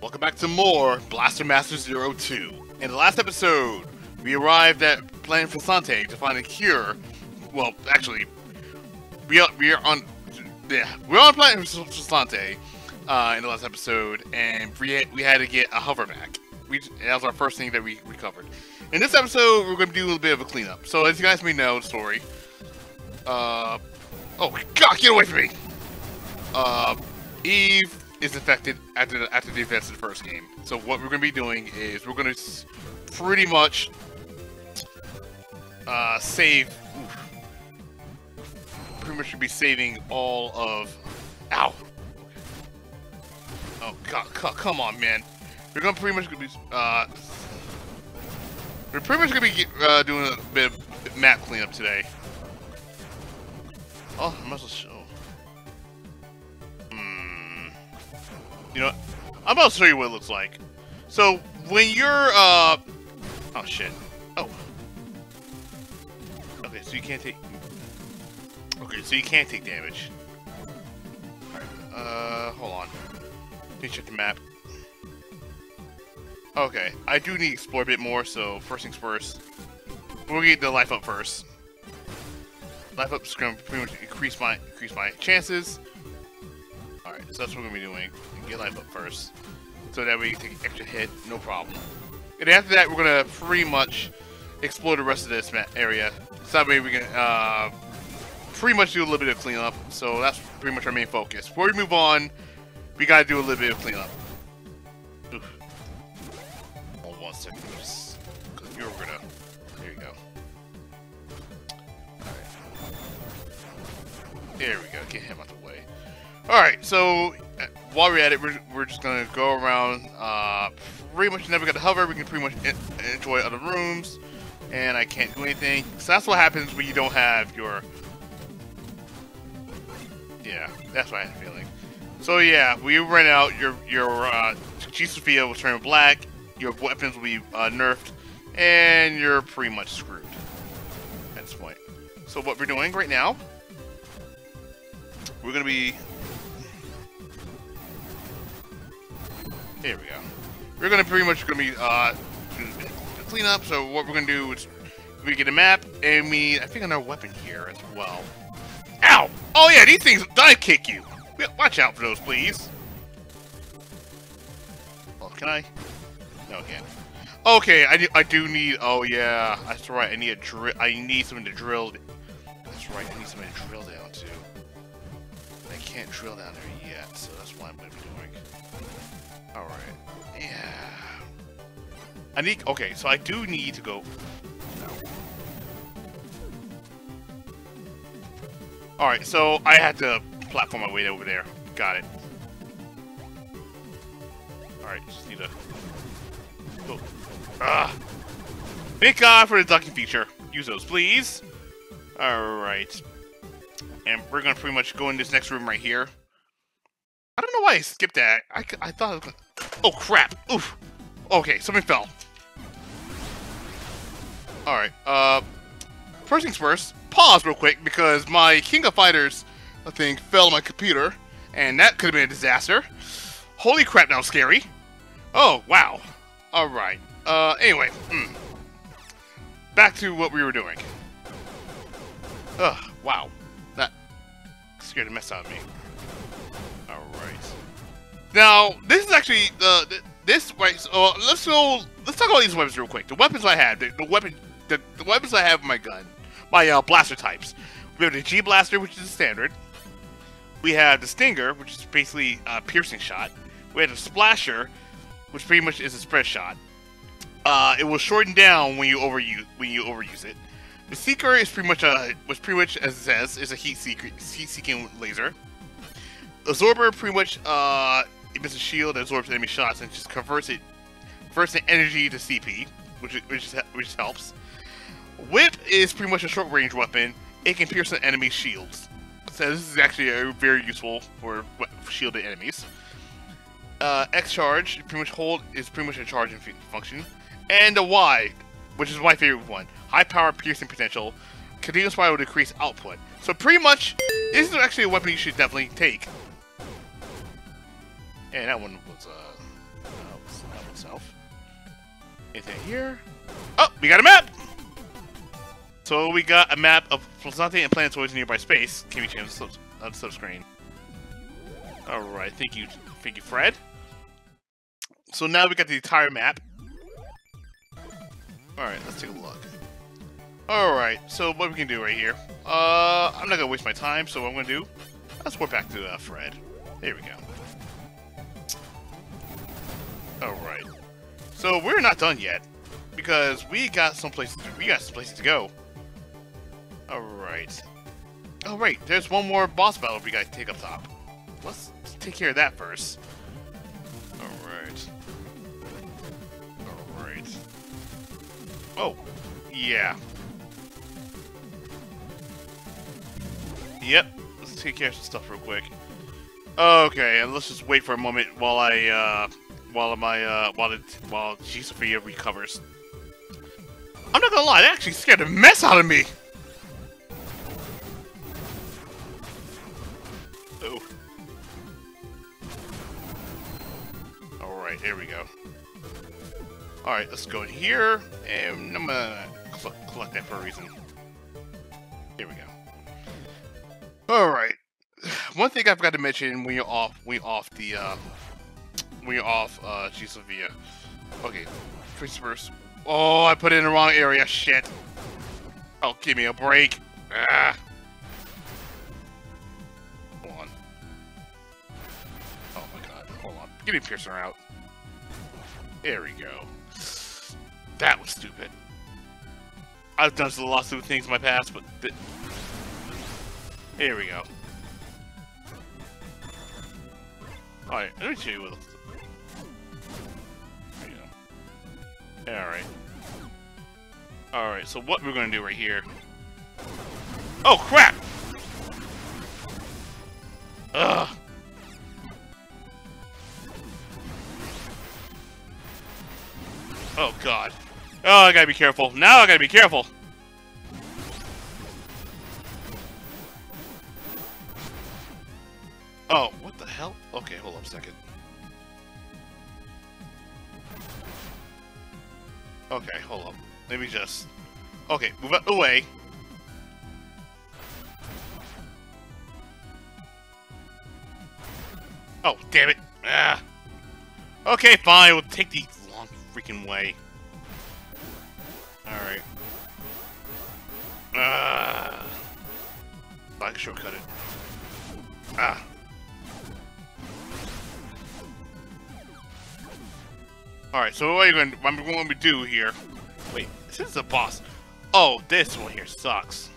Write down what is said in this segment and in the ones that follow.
Welcome back to more Blaster Master Zero 2. In the last episode, we arrived at Planet Flosante to find a cure. Well, actually, we are, we are on yeah, we're on Planet Flosante uh, in the last episode, and we had, we had to get a hoverback. We that was our first thing that we recovered. In this episode, we're going to do a little bit of a cleanup. So, as you guys may know, story. Uh, oh God, get away from me! Uh, Eve is affected after the, after the events of the first game. So what we're going to be doing is we're going to pretty much uh, save. Oof, pretty much should be saving all of. Ow. Oh God! Come on, man. We're gonna pretty much gonna be. Uh, we're pretty much gonna be uh, doing a bit of map cleanup today. Oh, I must have show. You know, I'm about to show you what it looks like. So, when you're, uh... Oh, shit. Oh. Okay, so you can't take... Okay, so you can't take damage. Uh, hold on. Let check the map. Okay, I do need to explore a bit more, so first things first. We'll get the life up first. Life up is going to pretty much increase my increase my chances. Alright, so that's what we're to be doing get life up first. So that way you take extra hit, no problem. And after that, we're to pretty much explore the rest of this area. So that way we can uh, pretty much do a little bit of cleanup. So that's pretty much our main focus. Before we move on, we got to do a little bit of cleanup. Oof. Hold one second. Cause you're gonna. There you go. Alright. There we go. Get him way. Alright, so while we're at it, we're, we're just gonna go around. Uh, pretty much never got to hover. We can pretty much enjoy other rooms, and I can't do anything. So that's what happens when you don't have your. Yeah, that's what I had a feeling. So yeah, we ran out. Your your uh, G Sophia will turn black. Your weapons will be uh, nerfed, and you're pretty much screwed at this point. So what we're doing right now, we're gonna be Here we go. We're gonna pretty much gonna be uh clean up. So what we're gonna do is we get a map and we I think another weapon here as well. Ow! Oh yeah, these things dive kick you. Watch out for those, please. Oh, can I? No, I can't. Okay, I do, I do need. Oh yeah, that's right. I need a drill. I need something to drill. That's right. I need something to drill down to. I can't drill down there yet, so that's why I'm gonna be Alright. Yeah. I need... Okay, so I do need to go... Alright, so I had to platform my way over there. Got it. Alright, just need to... Oh. Ah! Thank God for the ducking feature. Use those, please. Alright. And we're gonna pretty much go in this next room right here. I don't know why I skipped that. I, I thought. Oh, crap. Oof. Okay, something fell. Alright, uh... First things first, pause real quick, because my King of Fighters, thing fell on my computer, and that could have been a disaster. Holy crap, was scary. Oh, wow. Alright. Uh, anyway. Mm. Back to what we were doing. Ugh, wow. That scared the mess out of me. Now, this is actually the, the this right. So uh, let's go. Let's talk about these weapons real quick. The weapons I have, the, the weapon, the, the, weapons I have in my gun, my uh, blaster types. We have the G blaster, which is the standard. We have the Stinger, which is basically a piercing shot. We have the Splasher, which pretty much is a spread shot. Uh, it will shorten down when you overuse when you overuse it. The Seeker is pretty much a was pretty much as it says is a heat seeker heat seeking laser. The Absorber pretty much uh emits a shield that absorbs enemy shots and just converts it converts the energy to CP, which which which helps. Whip is pretty much a short range weapon. It can pierce an enemy's shields. So this is actually a, very useful for, for shielded enemies. Uh, X charge pretty much hold is pretty much a charging function, and the Y, which is my favorite one, high power piercing potential. Continuous fire will decrease output. So pretty much, this is actually a weapon you should definitely take. And that one was, uh... Oh, south. Anything here? Oh, we got a map! So we got a map of Flosante and planetoids in nearby space. Can we change the sub screen. Alright, thank you, thank you, Fred. So now we got the entire map. Alright, let's take a look. Alright, so what we can do right here. Uh, I'm not gonna waste my time, so what I'm gonna do, let's warp back to uh, Fred. There we go. Alright. So we're not done yet. Because we got some places to, we got some places to go. Alright. Oh right, there's one more boss battle we gotta take up top. Let's take care of that first. Alright. Alright. Oh, yeah. Yep, let's take care of some stuff real quick. Okay, and let's just wait for a moment while I, uh, while my, uh, while it, while G Sophia recovers. I'm not gonna lie, that actually scared the mess out of me! Oh. Alright, here we go. Alright, let's go in here, and I'm gonna collect that for a reason. Here we go. Alright. One thing I forgot to mention when you're off when you're off the uh you're off uh G Sophia. Okay. First Oh, I put it in the wrong area, shit. Oh, give me a break. Ah. Hold on. Oh my god, hold on. Give me Piercer out. There we go. That was stupid. I've done some lots of things in my past, but... Here we go. Alright, let me show you what... Alright. Alright, so what we're gonna do right here... Oh, crap! Ugh! Oh, God. Oh, I gotta be careful. Now I gotta be careful. Oh, what the hell? Okay, hold up a second. Okay, hold up. Let me just... Okay, move out the way. Oh, damn it. Ah. Okay, fine. We'll take the long freaking way. Alright. Ah. I shortcut it. Ah. Alright, so what are you going to, I'm going to do here? Wait, this is a boss. Oh, this one here sucks.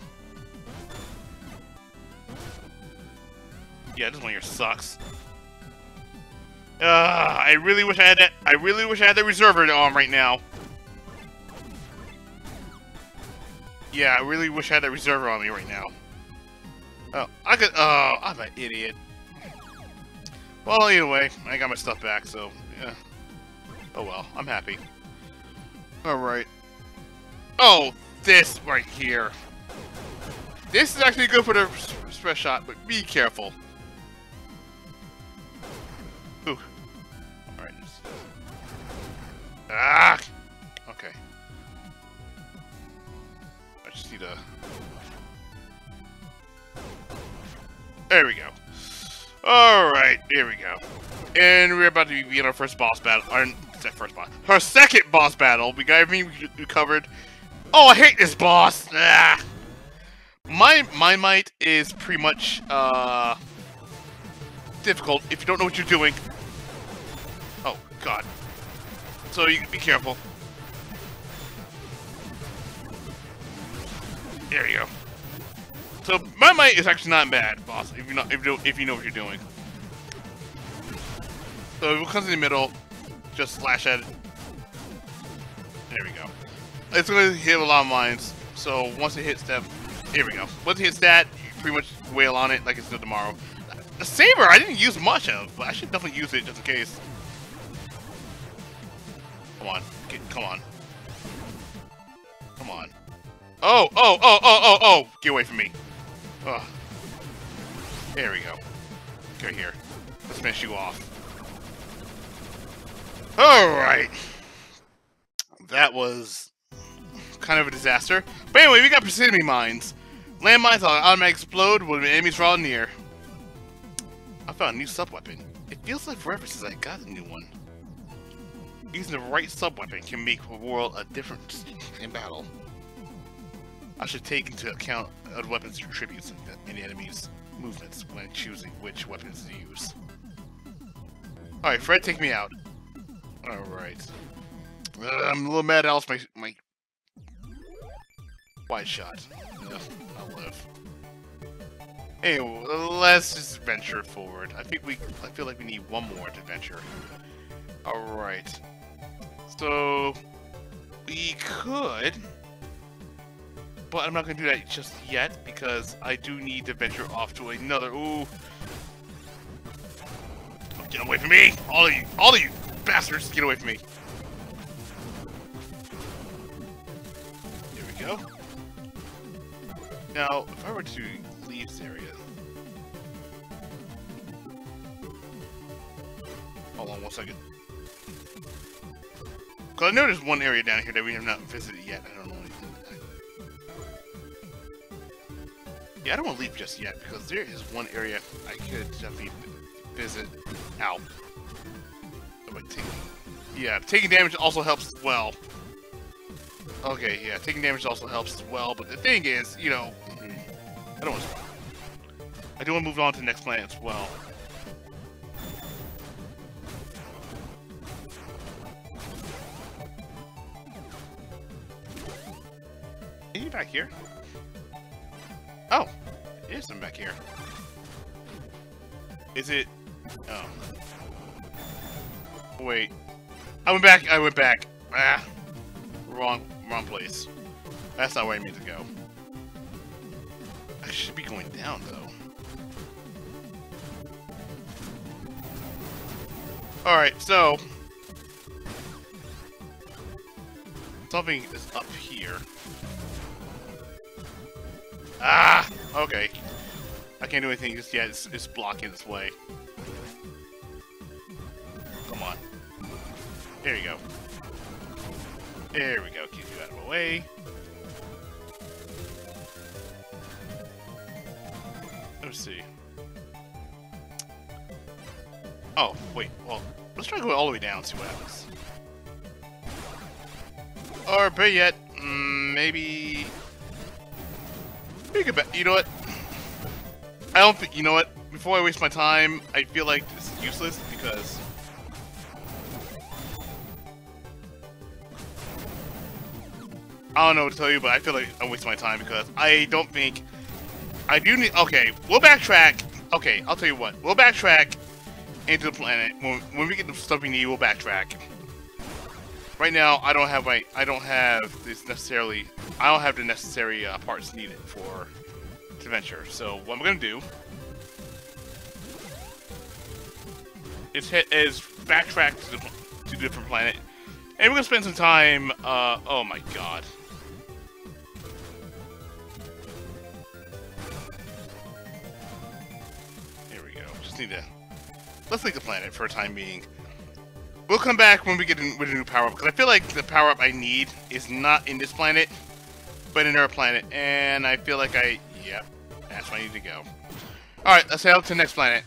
Yeah, this one here sucks. Uh, I really wish I had that. I really wish I had the reserver on right now. Yeah, I really wish I had that reserver on me right now. Oh, I could. Oh, I'm an idiot. Well, anyway, I got my stuff back, so yeah. Oh well, I'm happy. Alright. Oh, this right here. This is actually good for the spread shot, but be careful. Ooh. Alright. Ah! Okay. I just need a... There we go. Alright, there we go. And we're about to begin our first boss battle. Our first boss. Our second boss battle. We got everything recovered. Oh, I hate this boss! Ah. My, my might is pretty much, uh... Difficult if you don't know what you're doing. Oh, God. So you be careful. There you go. So my might is actually not bad, boss. If you know if you if you know what you're doing. So it comes in the middle, just slash at it. There we go. It's gonna hit a lot of mines. So once it hits that, here we go. Once it hits that, you pretty much wail on it like it's no tomorrow. The saber I didn't use much of, but I should definitely use it just in case. Come on, Get, come on, come on. Oh, oh, oh, oh, oh, oh! Get away from me. Ugh. There we go. Go here. Let's finish you off. Alright. That was kind of a disaster. But anyway, we got precision mines. Landmines automatically explode when enemies draw near. I found a new sub-weapon. It feels like forever since I got a new one. Using the right sub-weapon can make the world a difference in battle. I should take into account of weapons attributes in the enemy's movements when choosing which weapons to use. Alright, Fred, take me out. Alright. Uh, I'm a little mad I lost my, my wide shot. No, I'll live. Anyway, let's just venture forward. I think we, I feel like we need one more to venture. Alright. So, we could, but I'm not to do that just yet because I do need to venture off to another, ooh. Get away from me! All of you, all of you bastards, get away from me. Here we go. Now, if I were to leave this area... Hold on one second. Because I know there's one area down here that we have not visited yet. I don't know. Yeah, I don't want to leave just yet, because there is one area I could definitely visit out. Yeah, taking damage also helps as well. Okay, yeah, taking damage also helps as well, but the thing is, you know, hmm, I don't want to... I do want to move on to the next planet as well. Any back here? Oh, it is some back here. Is it... Oh. Wait. I went back, I went back. Ah. Wrong, wrong place. That's not where I mean to go. I should be going down, though. Alright, so... Something is up here. Ah! Okay. I can't do anything just yet. It's, it's blocking this way. There you go. There we go. Keep you out of the way. Let's see. Oh, wait. Well, let's try to go all the way down and see what happens. Or better yet, mm, maybe... maybe you know what? I don't think... You know what? Before I waste my time, I feel like this is useless because... I don't know what to tell you, but I feel like I'm wasting my time because I don't think I do need. Okay, we'll backtrack. Okay, I'll tell you what. We'll backtrack into the planet when, when we get the stuff we need. We'll backtrack. Right now, I don't have my. I don't have this necessarily. I don't have the necessary uh, parts needed for to venture. So what I'm gonna do is hit is backtrack to the to the different planet, and we're gonna spend some time. Uh, oh my god. Need to... Let's leave the planet for a time being. We'll come back when we get in, with a new power-up, because I feel like the power-up I need is not in this planet, but in our planet, and I feel like I... Yep, that's where I need to go. Alright, let's head out to the next planet.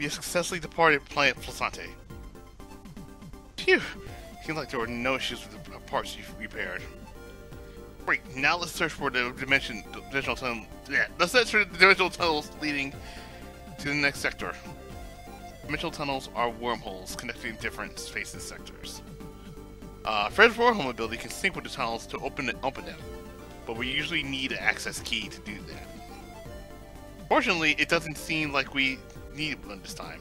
Have successfully departed planet Flosante. Phew! Seems like there were no issues with the parts you've repaired. Great. Now let's search for the dimension, dimensional tunnel. Yeah, let's search for the dimensional tunnels leading to the next sector. Dimensional tunnels are wormholes connecting different spaces sectors. Uh, Fred's wormhole ability can sync with the tunnels to open open them, but we usually need an access key to do that. Fortunately, it doesn't seem like we need one this time.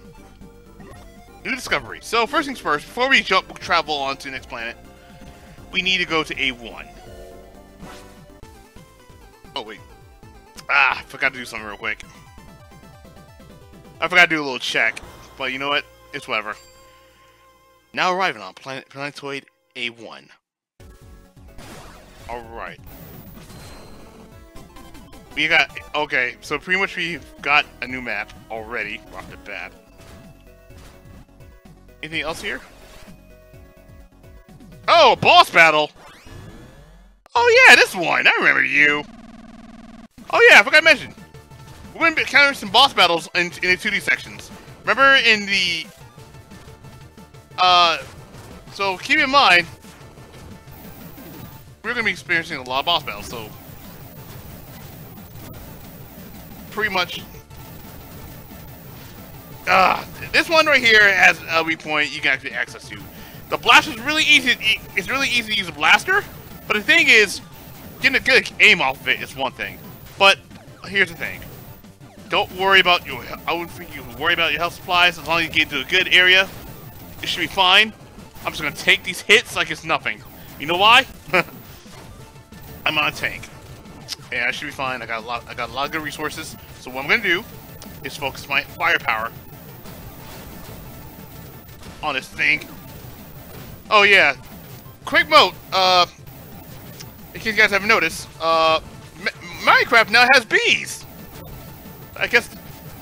New discovery. So first things first, before we jump travel on to the next planet, we need to go to A1. Ah, forgot to do something real quick. I forgot to do a little check. But you know what? It's whatever. Now arriving on planet Planetoid A1. Alright. we got okay. So pretty much we've got a new map already. Off the bat. Anything else here? Oh, boss battle. Oh yeah, this one. I remember you. Oh yeah, I forgot to mention. We're going to be encountering some boss battles in, in the 2D sections. Remember in the... Uh... So keep in mind, we're going to be experiencing a lot of boss battles, so... Pretty much... Uh, this one right here has a weak point you can actually access to. The blaster is really easy. It's really easy to use a blaster, but the thing is, getting a good aim off of it is one thing. But here's the thing: don't worry about your. I wouldn't think you worry about your health supplies as long as you get into a good area. It should be fine. I'm just gonna take these hits like it's nothing. You know why? I'm on a tank. Yeah, I should be fine. I got a lot. I got a lot of good resources. So what I'm gonna do is focus my firepower on this thing. Oh yeah, quick note. Uh, in case you guys haven't noticed, uh, Minecraft now has bees. I guess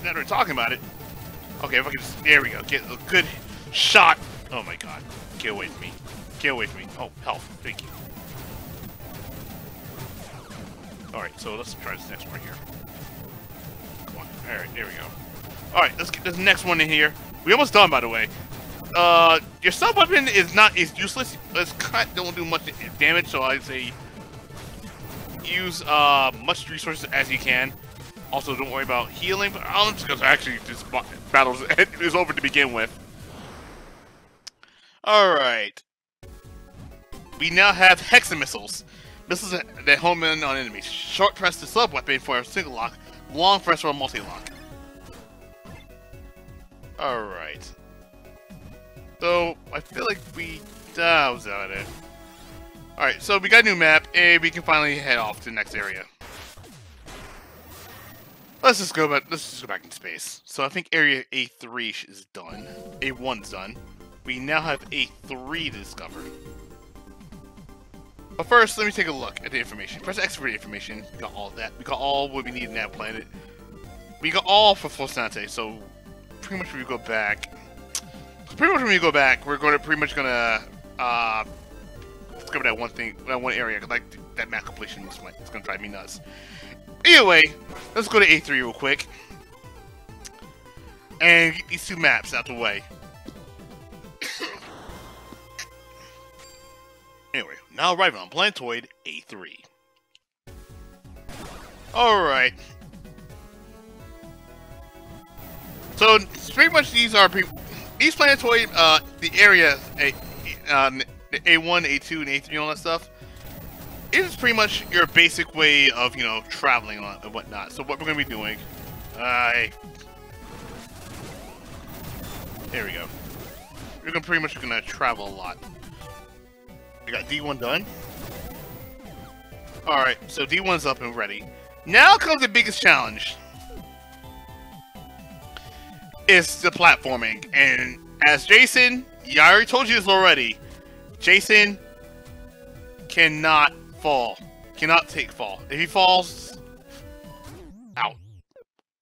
now we're talking about it. Okay, if I can just, there we go, get a good shot. Oh my god, get away from me. Get away from me. Oh, health, thank you. Alright, so let's try this next one here. Come on, alright, there we go. Alright, let's get this next one in here. We almost done, by the way. Uh, your sub weapon is not is useless. It's cut don't do much damage, so I'd say use uh much resources as you can. Also, don't worry about healing, but I'm just because actually this battle is over to begin with. Alright. We now have Hexa missiles. Missiles that home in on enemies. Short press the sub weapon for a single lock, long press for a multi lock. Alright. So, I feel like we... That was out of it. Alright, so we got a new map, and we can finally head off to the next area. Let's just go back. Let's just go back in space. So I think Area A3 is done. A1's done. We now have A3 to discover. But first, let me take a look at the information. Press X for the information. We got all that. We got all what we need in that planet. We got all for Flosante, so pretty much when we go back. Pretty much when we go back, we're going to pretty much gonna uh, discover that one thing, that one area. Like that map completion was is it's gonna drive me nuts. Anyway, let's go to A3 real quick. And get these two maps out the way. anyway, now arriving on Planetoid A3. Alright. So, pretty much these are people. these planetoid, uh, the area, A, uh, A1, A2, and A3, and all that stuff is pretty much your basic way of, you know, traveling and whatnot. So what we're going to be doing, I... There we go. We're gonna pretty much going to travel a lot. We got D1 done. Alright, so D1's up and ready. Now comes the biggest challenge. It's the platforming. And as Jason, yeah, I already told you this already. Jason cannot fall. Cannot take fall. If he falls, out.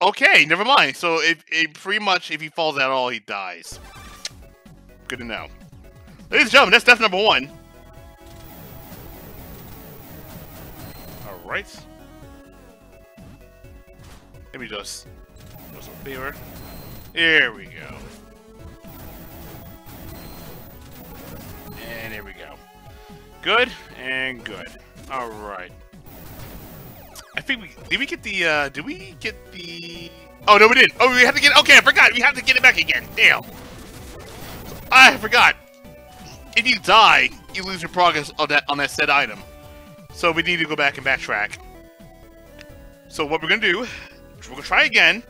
Okay, never mind. So if, it pretty much if he falls at all, he dies. Good to know. Ladies and gentlemen, that's death number one. Alright. Let me just do some favor. Here we go. Good and good. All right. I think we did. We get the. uh Did we get the? Oh no, we didn't. Oh, we have to get. Okay, I forgot. We have to get it back again. Damn. I forgot. If you die, you lose your progress on that on that said item. So we need to go back and backtrack. So what we're gonna do? We're gonna try again,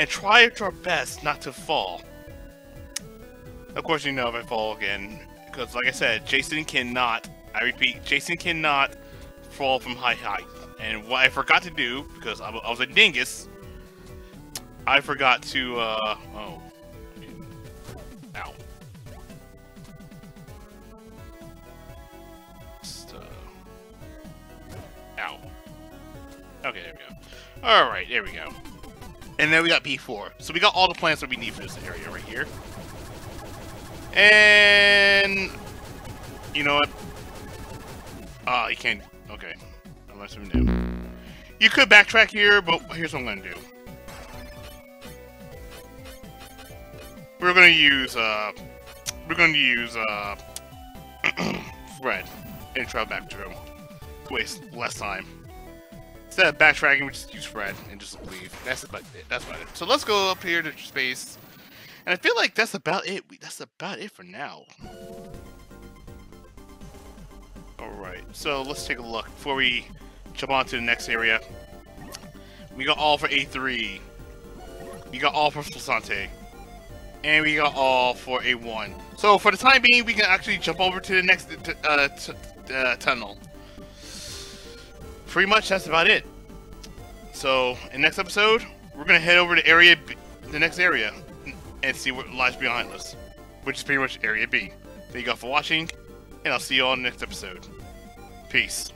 and try our best not to fall. Of course, you know if I fall again, because like I said, Jason cannot I repeat, Jason cannot fall from high height. And what I forgot to do, because I, was a dingus, I forgot to, uh, oh. Ow. Uh, ow. Okay, there we go. Alright, there we go. And then we got B4. So we got all the plants that we need for this area right here. And... You know what? Ah, uh, you can't... Okay. Unless we do. You could backtrack here, but here's what I'm gonna do. We're gonna use, uh... We're gonna use, uh... Fred. And travel back to him. Waste less time. Instead of backtracking, we just use Fred and just leave. That's about it. That's about it. So let's go up here to space. And I feel like that's about it. That's about it for now. Alright, so let's take a look before we jump on to the next area. We got all for A3. We got all for Flosante. And we got all for A1. So for the time being, we can actually jump over to the next uh, uh, tunnel. Pretty much that's about it. So in next episode, we're gonna head over to area, B, the next area, and see what lies behind us, which is pretty much area B. Thank you all for watching, and I'll see you all next episode. Peace.